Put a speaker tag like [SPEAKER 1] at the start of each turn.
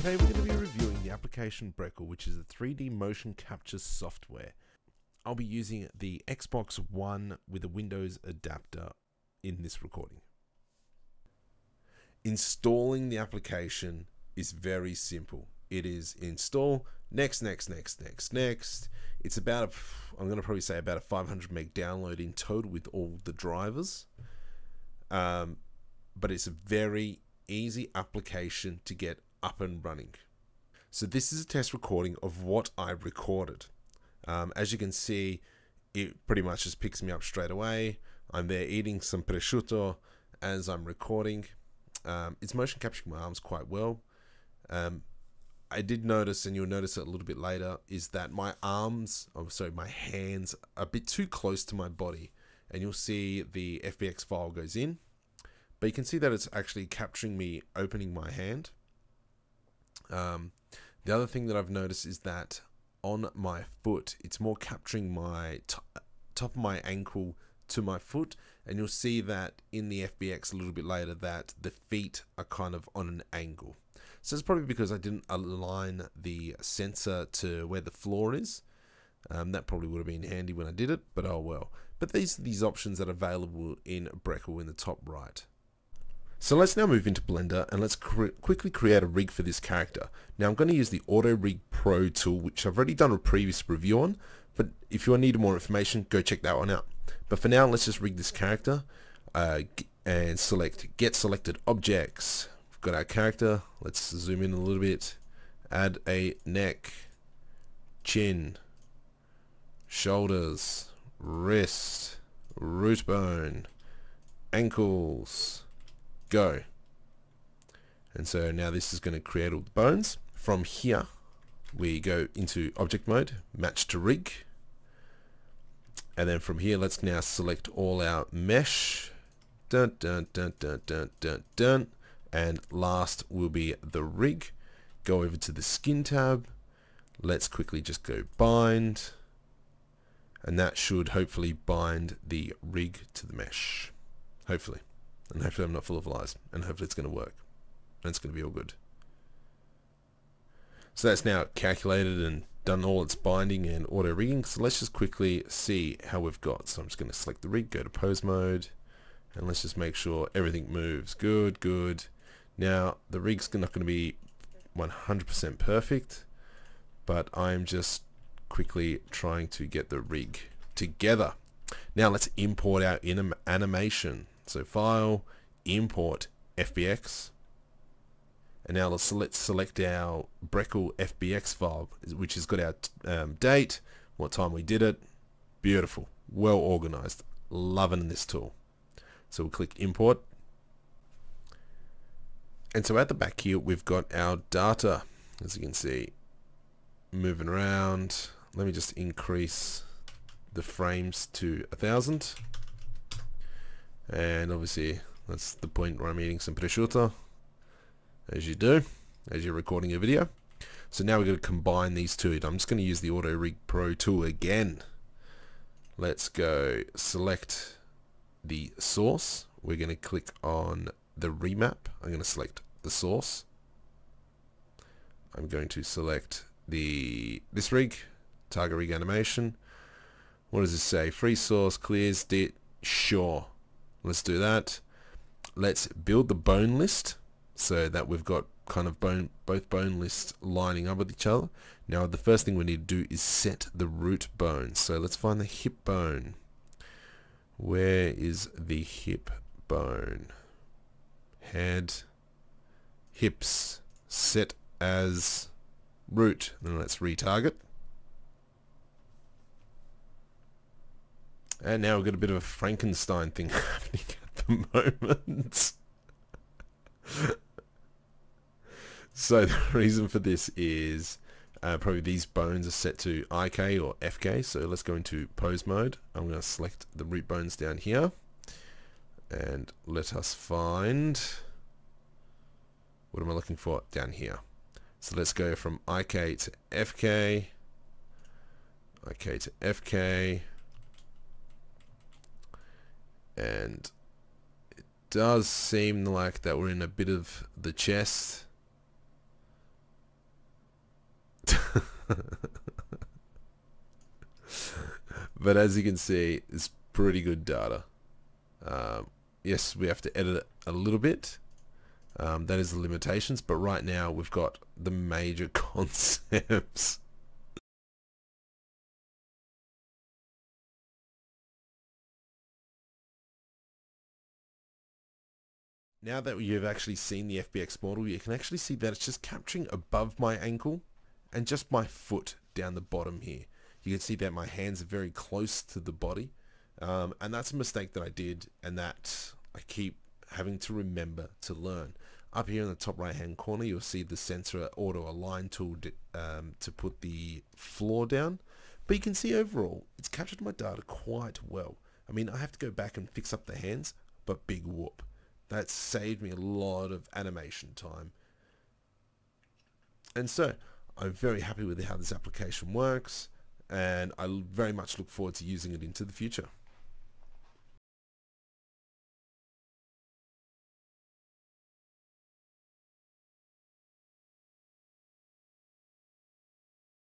[SPEAKER 1] Today we're going to be reviewing the application Brekel, which is a 3D motion capture software. I'll be using the Xbox One with a Windows adapter in this recording. Installing the application is very simple. It is install, next, next, next, next, next. It's about, a, I'm going to probably say about a 500 meg download in total with all the drivers. Um, but it's a very easy application to get up and running. So this is a test recording of what I recorded. Um, as you can see, it pretty much just picks me up straight away. I'm there eating some prosciutto as I'm recording. Um, it's motion capturing my arms quite well. Um, I did notice, and you'll notice it a little bit later, is that my arms, oh sorry, my hands, are a bit too close to my body. And you'll see the FBX file goes in. But you can see that it's actually capturing me opening my hand. Um, the other thing that I've noticed is that on my foot, it's more capturing my top of my ankle to my foot and you'll see that in the FBX a little bit later that the feet are kind of on an angle. So it's probably because I didn't align the sensor to where the floor is. Um, that probably would have been handy when I did it, but oh well. But these are these options that are available in Brekel in the top right. So let's now move into Blender and let's quickly create a rig for this character. Now I'm going to use the Auto Rig Pro tool which I've already done a previous review on but if you need more information go check that one out. But for now let's just rig this character uh, and select get selected objects. We've got our character, let's zoom in a little bit, add a neck, chin, shoulders, wrist, root bone, ankles, go. And so now this is going to create all the bones. From here, we go into object mode, match to rig. And then from here, let's now select all our mesh. Dun, dun, dun, dun, dun, dun, dun. And last will be the rig. Go over to the skin tab. Let's quickly just go bind. And that should hopefully bind the rig to the mesh. Hopefully. And hopefully I'm not full of lies. And hopefully it's going to work. And it's going to be all good. So that's now calculated and done all its binding and auto rigging. So let's just quickly see how we've got. So I'm just going to select the rig, go to pose mode. And let's just make sure everything moves. Good, good. Now the rig's not going to be 100% perfect. But I'm just quickly trying to get the rig together. Now let's import our animation. So file, import FBX. And now let's select, select our Brekel FBX file, which has got our um, date, what time we did it. Beautiful, well organized. Loving this tool. So we'll click import. And so at the back here, we've got our data, as you can see, moving around. Let me just increase the frames to a thousand and obviously that's the point where I'm eating some prosciutto. As you do as you're recording a video. So now we're going to combine these two. I'm just going to use the Auto Rig Pro tool again. Let's go select the source. We're going to click on the remap. I'm going to select the source. I'm going to select the this rig target rig animation. What does it say? Free source clears dit sure Let's do that. Let's build the bone list so that we've got kind of bone both bone lists lining up with each other. Now the first thing we need to do is set the root bone. So let's find the hip bone. Where is the hip bone? Head, hips, set as root. Then let's retarget. And now we've got a bit of a Frankenstein thing happening at the moment. so the reason for this is uh, probably these bones are set to IK or FK. So let's go into pose mode. I'm going to select the root bones down here. And let us find... What am I looking for? Down here. So let's go from IK to FK. IK to FK and it does seem like that we're in a bit of the chest but as you can see, it's pretty good data. Um, yes, we have to edit it a little bit. Um, that is the limitations, but right now we've got the major concepts. Now that you've actually seen the FBX model, you can actually see that it's just capturing above my ankle and just my foot down the bottom here. You can see that my hands are very close to the body. Um, and that's a mistake that I did and that I keep having to remember to learn. Up here in the top right hand corner you'll see the sensor auto align tool um, to put the floor down. But you can see overall it's captured my data quite well. I mean I have to go back and fix up the hands but big whoop. That saved me a lot of animation time. And so I'm very happy with how this application works and I very much look forward to using it into the future.